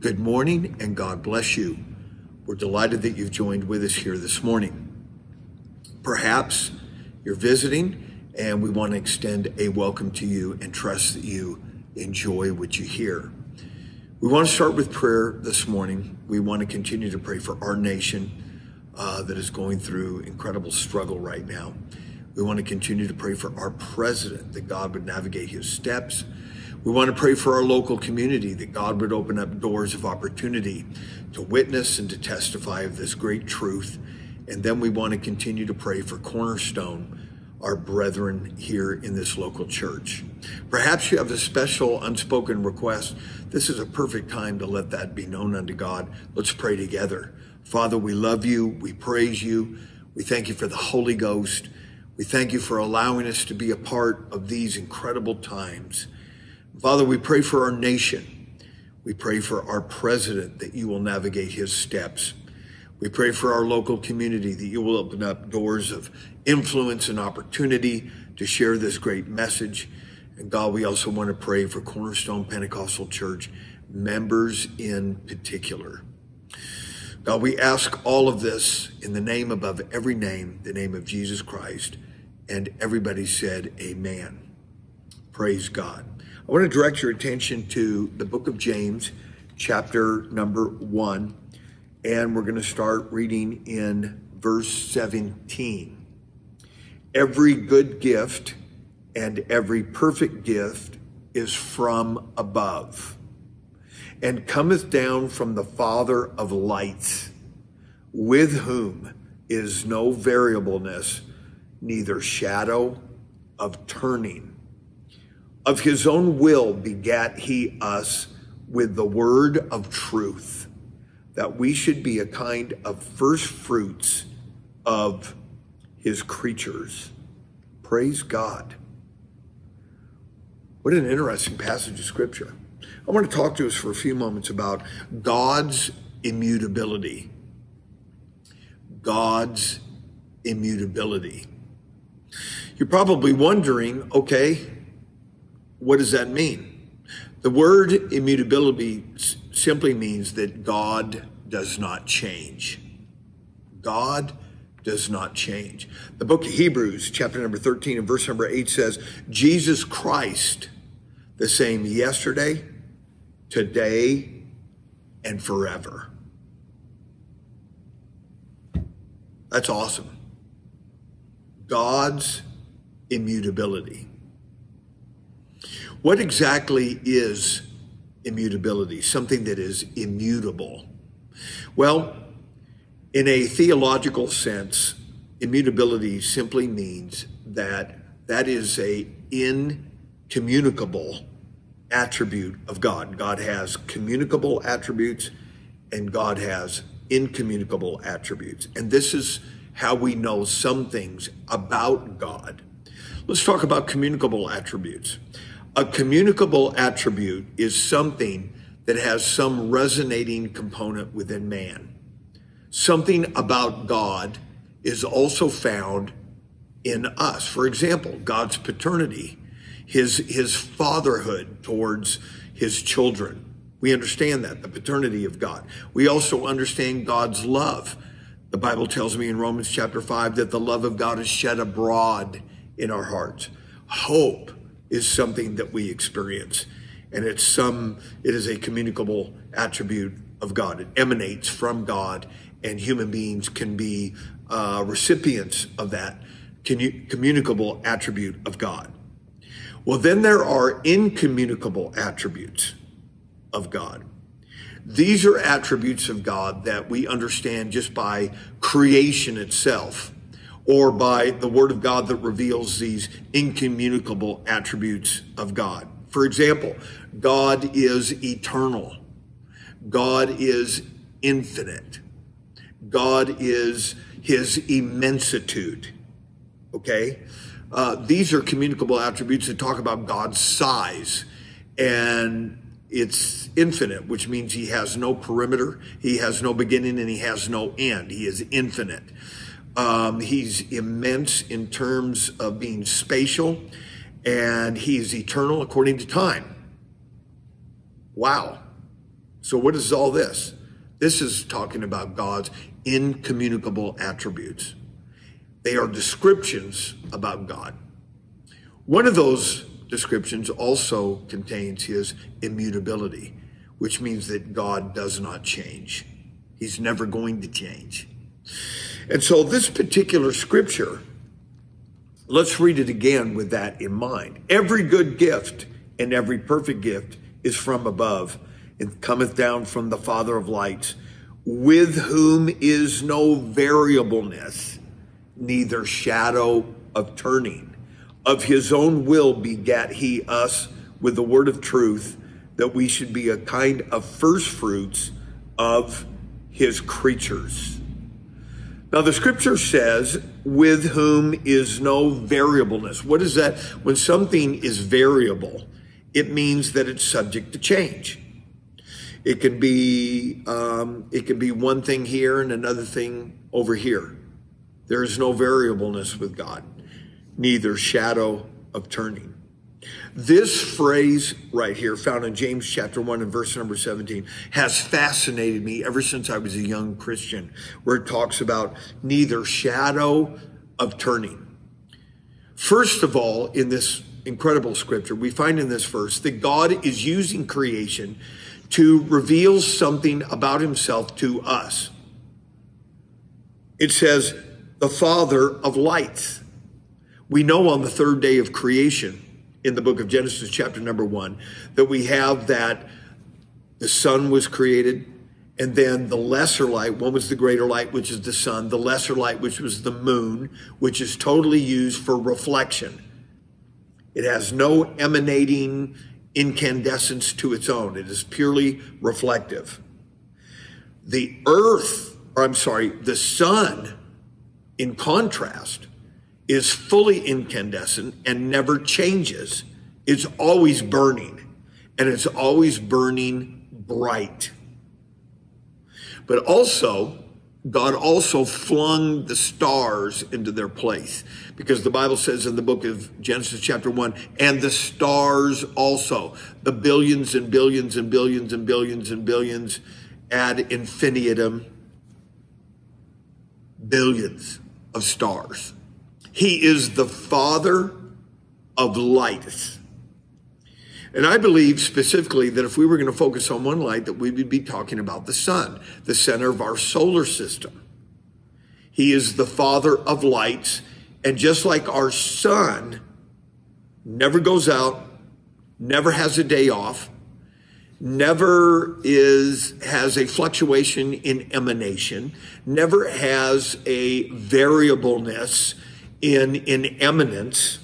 Good morning and God bless you. We're delighted that you've joined with us here this morning. Perhaps you're visiting and we want to extend a welcome to you and trust that you enjoy what you hear. We want to start with prayer this morning. We want to continue to pray for our nation uh, that is going through incredible struggle right now. We want to continue to pray for our president that God would navigate his steps we want to pray for our local community that God would open up doors of opportunity to witness and to testify of this great truth. And then we want to continue to pray for Cornerstone, our brethren here in this local church. Perhaps you have a special unspoken request. This is a perfect time to let that be known unto God. Let's pray together. Father, we love you. We praise you. We thank you for the Holy Ghost. We thank you for allowing us to be a part of these incredible times. Father, we pray for our nation. We pray for our president that you will navigate his steps. We pray for our local community that you will open up doors of influence and opportunity to share this great message. And God, we also want to pray for Cornerstone Pentecostal Church members in particular. God, we ask all of this in the name above every name, the name of Jesus Christ. And everybody said, Amen. Praise God. I want to direct your attention to the book of James, chapter number one, and we're going to start reading in verse 17. Every good gift and every perfect gift is from above and cometh down from the Father of lights, with whom is no variableness, neither shadow of turning. Of his own will begat he us with the word of truth, that we should be a kind of first fruits of his creatures. Praise God. What an interesting passage of scripture. I want to talk to us for a few moments about God's immutability. God's immutability. You're probably wondering, okay, what does that mean? The word immutability simply means that God does not change. God does not change. The book of Hebrews, chapter number 13 and verse number 8 says, Jesus Christ, the same yesterday, today, and forever. That's awesome. God's immutability. What exactly is immutability? Something that is immutable. Well, in a theological sense, immutability simply means that that is a incommunicable attribute of God. God has communicable attributes and God has incommunicable attributes. And this is how we know some things about God. Let's talk about communicable attributes. A communicable attribute is something that has some resonating component within man. Something about God is also found in us. For example, God's paternity, his, his fatherhood towards his children. We understand that, the paternity of God. We also understand God's love. The Bible tells me in Romans chapter 5 that the love of God is shed abroad in our hearts. Hope is something that we experience. And it's some, it is a communicable attribute of God. It emanates from God, and human beings can be uh, recipients of that communicable attribute of God. Well, then there are incommunicable attributes of God. These are attributes of God that we understand just by creation itself or by the word of God that reveals these incommunicable attributes of God. For example, God is eternal. God is infinite. God is his immensitude. Okay? Uh, these are communicable attributes that talk about God's size. And it's infinite, which means he has no perimeter, he has no beginning, and he has no end. He is infinite. Um, he's immense in terms of being spatial, and he's eternal according to time. Wow. So, what is all this? This is talking about God's incommunicable attributes. They are descriptions about God. One of those descriptions also contains his immutability, which means that God does not change. He's never going to change. And so, this particular scripture, let's read it again with that in mind. Every good gift and every perfect gift is from above and cometh down from the Father of lights, with whom is no variableness, neither shadow of turning. Of his own will begat he us with the word of truth, that we should be a kind of first fruits of his creatures. Now, the scripture says, with whom is no variableness. What is that? When something is variable, it means that it's subject to change. It can be um, it can be one thing here and another thing over here. There is no variableness with God, neither shadow of turning. This phrase right here, found in James chapter 1 and verse number 17, has fascinated me ever since I was a young Christian, where it talks about neither shadow of turning. First of all, in this incredible scripture, we find in this verse that God is using creation to reveal something about himself to us. It says, the Father of lights. We know on the third day of creation in the book of Genesis, chapter number one, that we have that the sun was created, and then the lesser light, one was the greater light, which is the sun, the lesser light, which was the moon, which is totally used for reflection. It has no emanating incandescence to its own. It is purely reflective. The earth, or I'm sorry, the sun, in contrast, is fully incandescent and never changes. It's always burning, and it's always burning bright. But also, God also flung the stars into their place because the Bible says in the book of Genesis, chapter 1, and the stars also, the billions and billions and billions and billions and billions ad infinitum, billions of stars. He is the Father of lights. And I believe specifically that if we were going to focus on one light, that we would be talking about the sun, the center of our solar system. He is the father of lights. And just like our sun never goes out, never has a day off, never is has a fluctuation in emanation, never has a variableness in in eminence,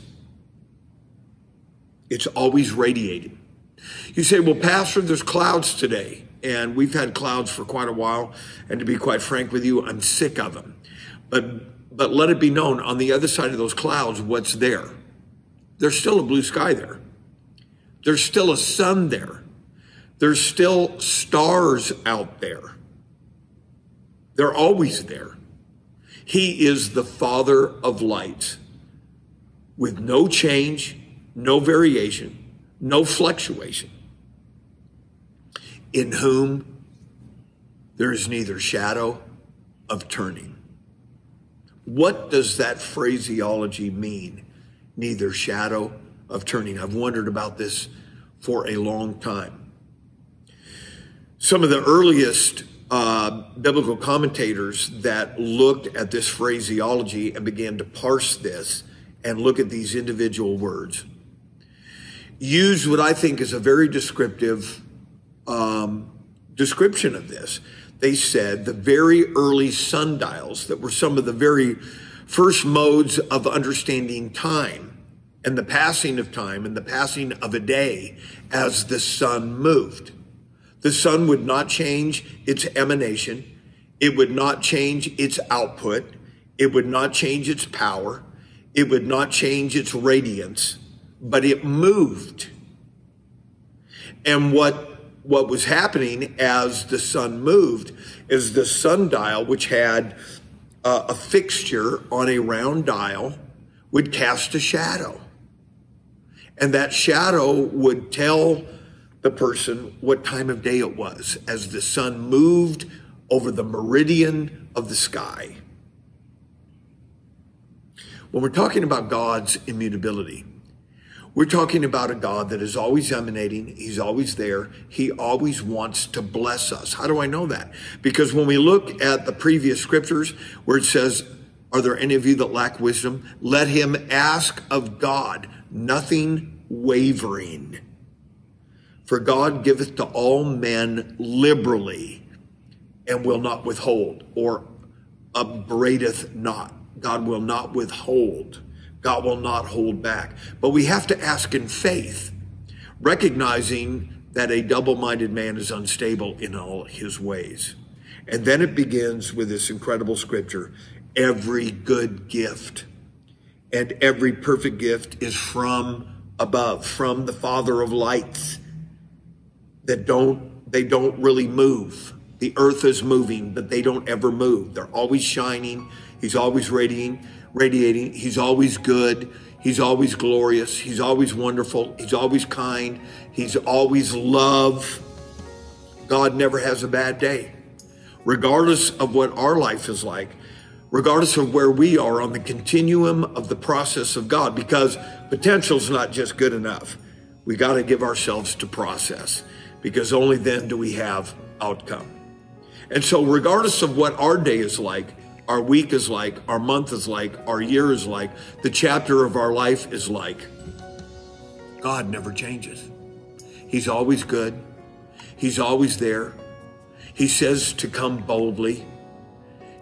it's always radiating. You say, well, Pastor, there's clouds today. And we've had clouds for quite a while. And to be quite frank with you, I'm sick of them. But, but let it be known on the other side of those clouds, what's there? There's still a blue sky there. There's still a sun there. There's still stars out there. They're always there. He is the Father of lights with no change no variation, no fluctuation, in whom there is neither shadow of turning. What does that phraseology mean? Neither shadow of turning. I've wondered about this for a long time. Some of the earliest uh, biblical commentators that looked at this phraseology and began to parse this and look at these individual words used what I think is a very descriptive um, description of this. They said the very early sundials that were some of the very first modes of understanding time and the passing of time and the passing of a day as the sun moved. The sun would not change its emanation. It would not change its output. It would not change its power. It would not change its radiance but it moved. And what what was happening as the sun moved is the sundial, which had uh, a fixture on a round dial, would cast a shadow. And that shadow would tell the person what time of day it was as the sun moved over the meridian of the sky. When we're talking about God's immutability, we're talking about a God that is always emanating. He's always there. He always wants to bless us. How do I know that? Because when we look at the previous scriptures where it says, Are there any of you that lack wisdom? Let him ask of God, nothing wavering. For God giveth to all men liberally and will not withhold, or upbraideth not. God will not withhold. God will not hold back. But we have to ask in faith, recognizing that a double minded man is unstable in all his ways. And then it begins with this incredible scripture every good gift and every perfect gift is from above, from the Father of lights that don't, they don't really move. The earth is moving, but they don't ever move. They're always shining. He's always radiating radiating. He's always good. He's always glorious. He's always wonderful. He's always kind. He's always love. God never has a bad day. Regardless of what our life is like, regardless of where we are on the continuum of the process of God, because potential is not just good enough. We got to give ourselves to process because only then do we have outcome. And so, regardless of what our day is like, our week is like, our month is like, our year is like, the chapter of our life is like. God never changes. He's always good. He's always there. He says to come boldly.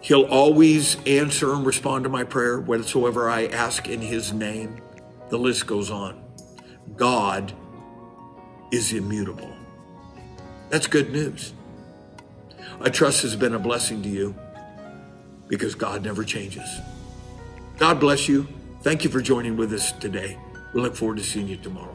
He'll always answer and respond to my prayer whatsoever I ask in his name. The list goes on. God is immutable. That's good news. I trust has been a blessing to you because God never changes. God bless you. Thank you for joining with us today. We look forward to seeing you tomorrow.